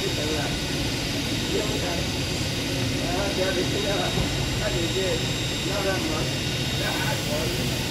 去等了，不用等，后，家里听到了，看姐姐，那干嘛？那还。